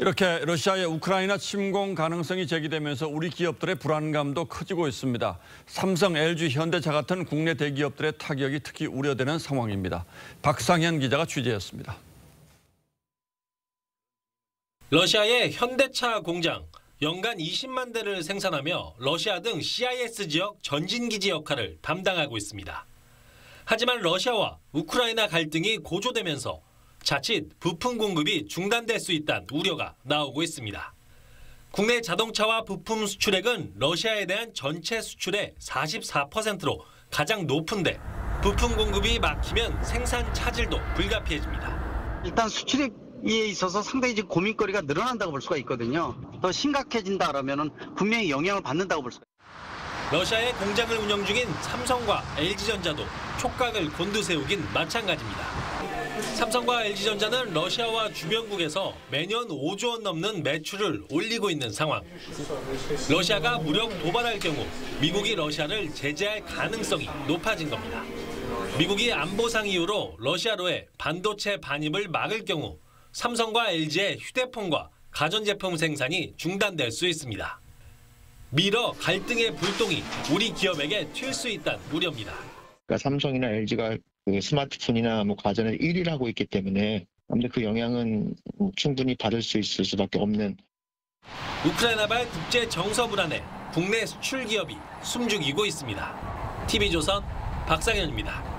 이렇게 러시아의 우크라이나 침공 가능성이 제기되면서 우리 기업들의 불안감도 커지고 있습니다. 삼성, LG, 현대차 같은 국내 대기업들의 타격이 특히 우려되는 상황입니다. 박상현 기자가 취재했습니다. 러시아의 현대차 공장 연간 20만 대를 생산하며 러시아 등 CIS 지역 전진기지 역할을 담당하고 있습니다. 하지만 러시아와 우크라이나 갈등이 고조되면서 자칫 부품 공급이 중단될 수 있다는 우려가 나오고 있습니다. 국내 자동차와 부품 수출액은 러시아에 대한 전체 수출의 44%로 가장 높은데 부품 공급이 막히면 생산 차질도 불가피해집니다. 일단 수출액에 있어서 상당히 지금 고민거리가 늘어난다고 볼 수가 있거든요. 더 심각해진다 그러면은 분명히 영향을 받는다고 볼 수가 있습니다. 러시아의 공장을 운영 중인 삼성과 LG전자도 촉각을 곤두세우긴 마찬가지입니다. 삼성과 LG전자는 러시아와 주변국에서 매년 5조 원 넘는 매출을 올리고 있는 상황. 러시아가 무력 도발할 경우 미국이 러시아를 제재할 가능성이 높아진 겁니다. 미국이 안보상 이유로 러시아로의 반도체 반입을 막을 경우 삼성과 LG의 휴대폰과 가전제품 생산이 중단될 수 있습니다. 미러 갈등의 불똥이 우리 기업에게 튈 수 있다는 우려입니다. 그러니까 삼성이나 LG가 그 스마트폰이나 뭐 가전을 1위를 하고 있기 때문에 아무래도 그 영향은 충분히 받을 수 있을 수밖에 없는 우크라이나발 국제 정서 불안에 국내 수출 기업이 숨죽이고 있습니다. TV조선 박상현입니다.